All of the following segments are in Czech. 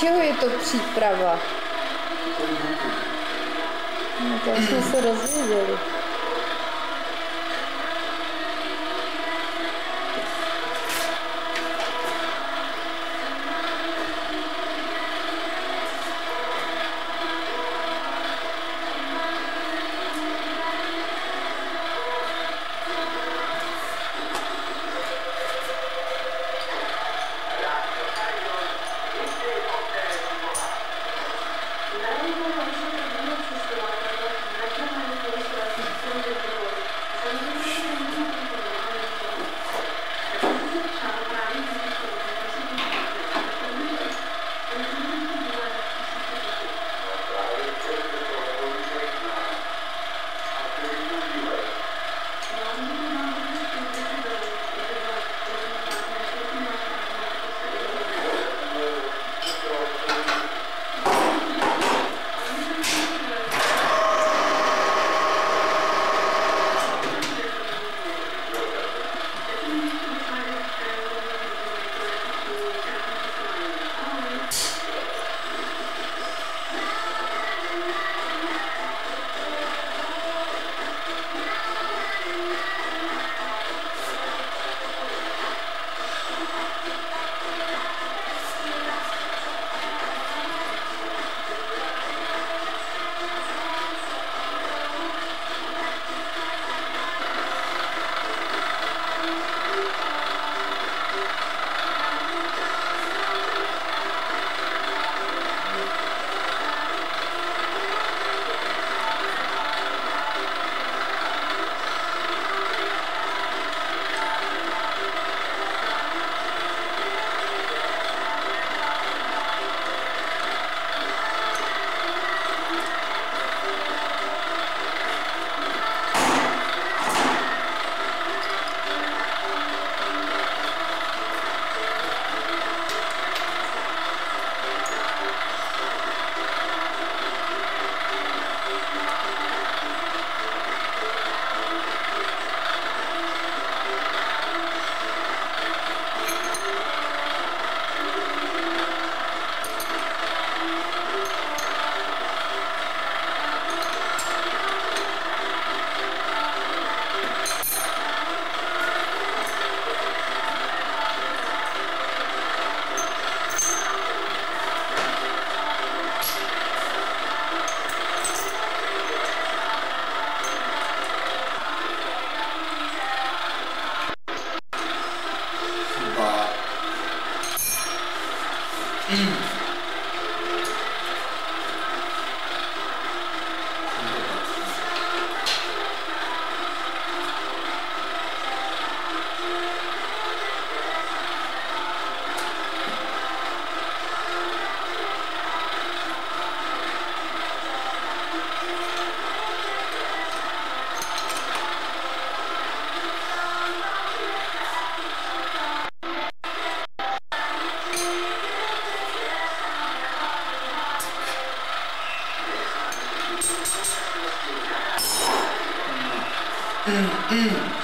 čeho je to příprava? No to jsme se dozvěděli. 嗯。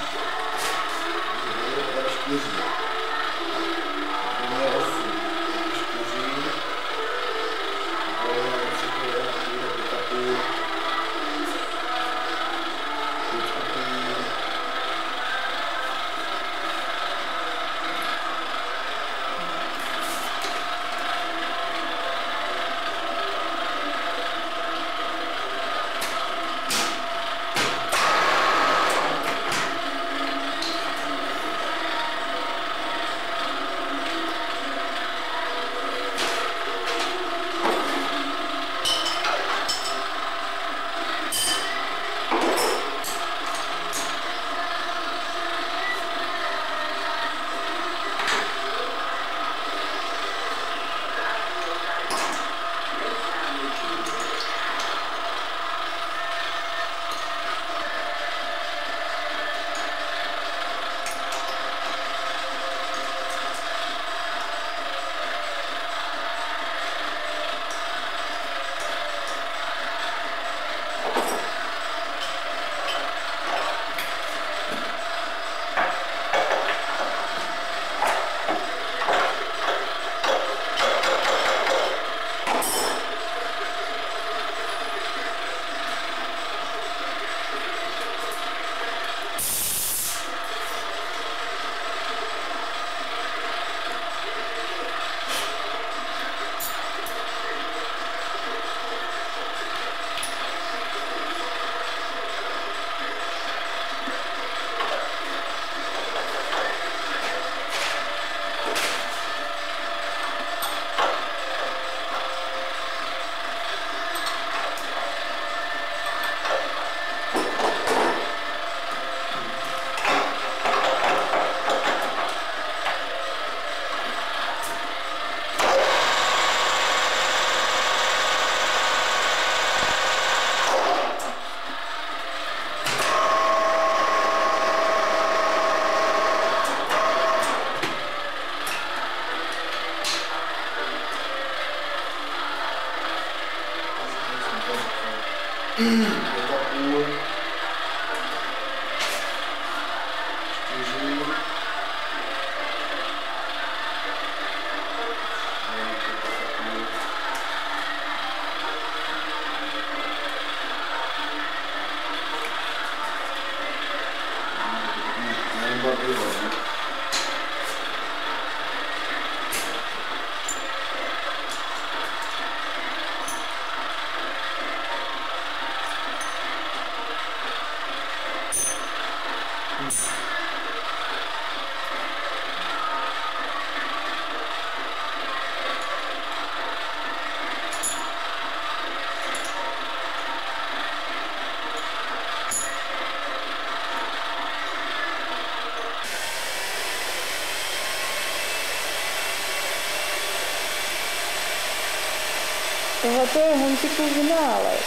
To je vynález. To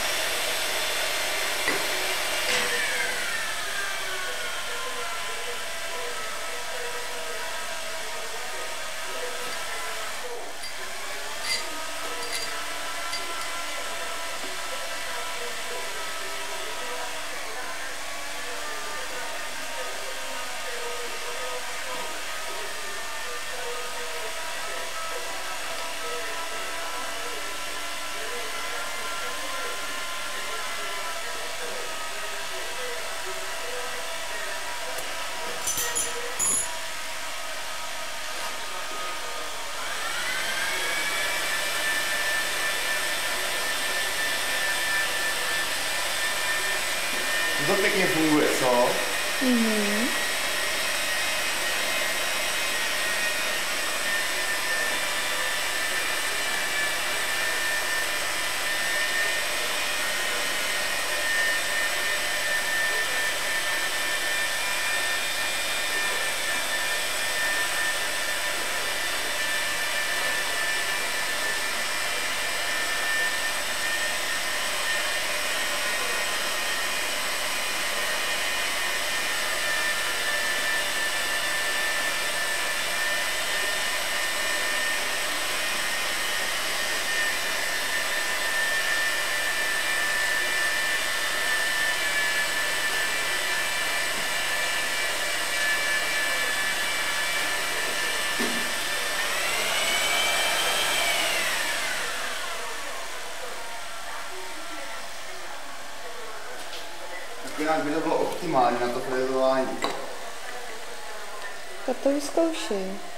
Tak to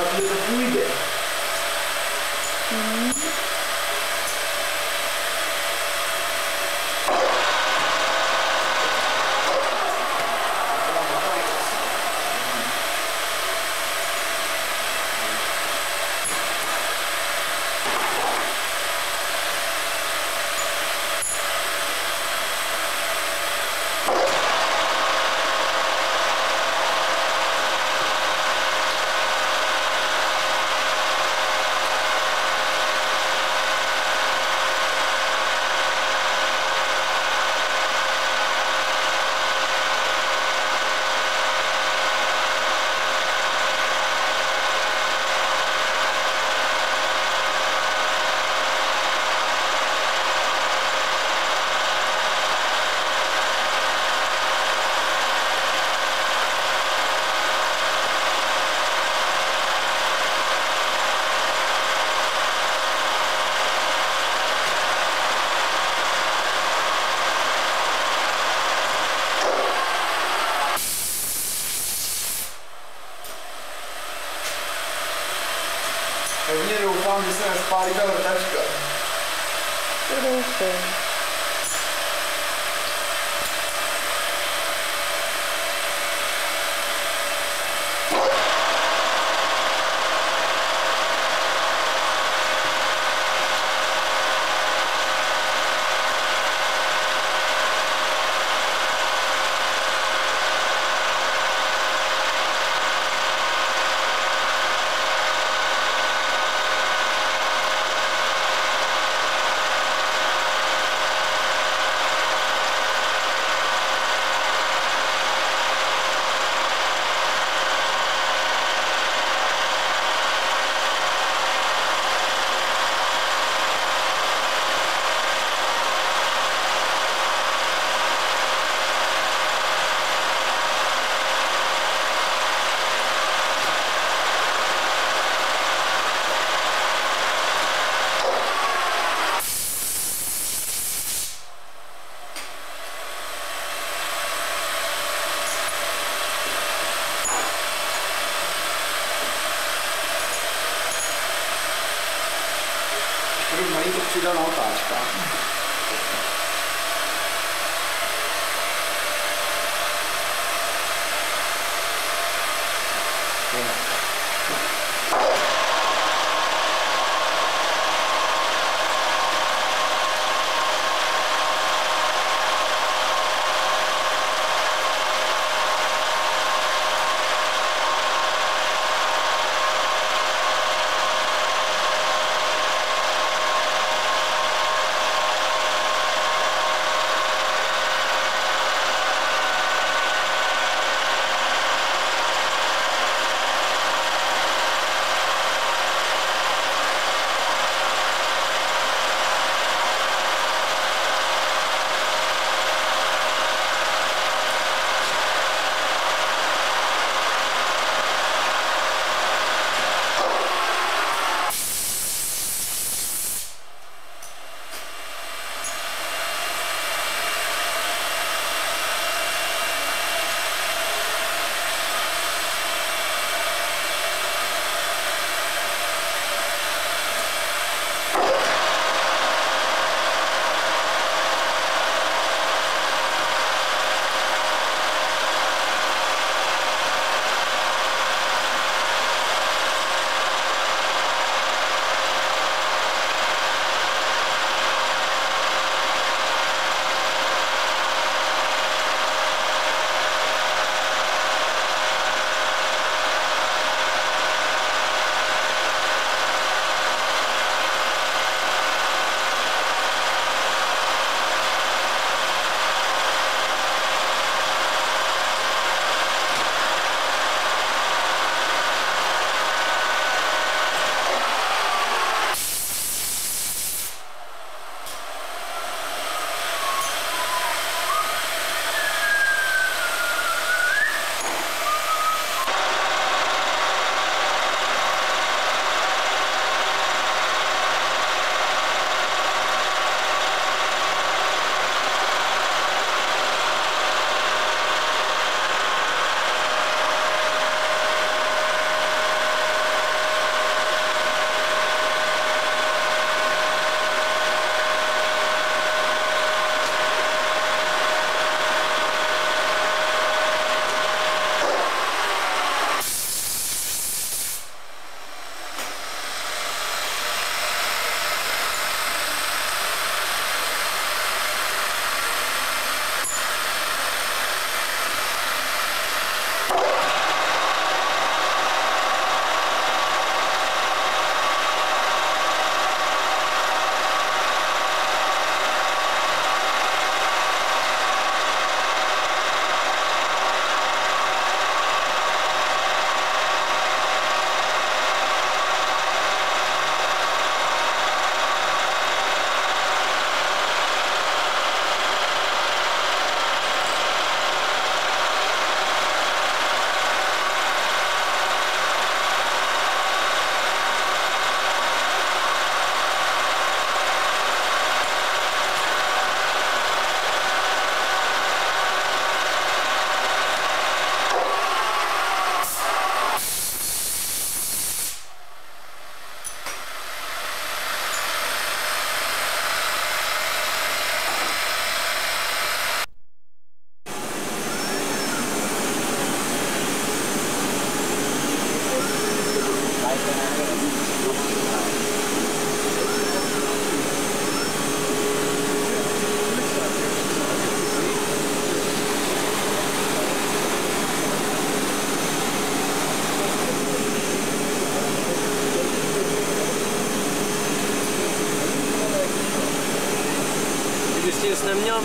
Vypadá to, že to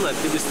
сила, предусмотрена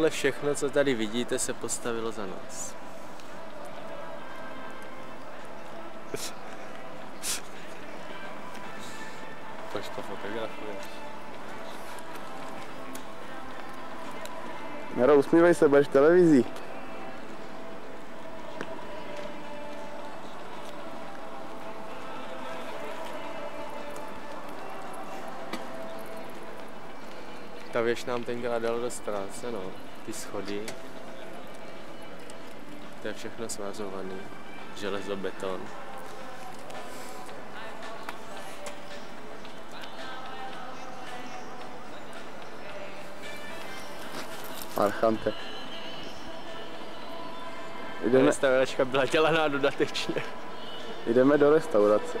Tohle všechno, co tady vidíte, se postavilo za nás. Proč to fotografuješ? Nero, usmívej se, budeš v televizi. Ta věž nám tenkrát dala dost práce, no. Ty schody. To je všechno svazovaný. Železo, beton. Marchante. Ta Jdeme, restauračka byla dělaná dodatečně. jdeme do restaurace.